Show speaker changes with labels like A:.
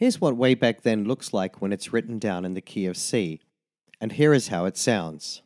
A: Here's what way back then looks like when it's written down in the key of C, and here is how it sounds.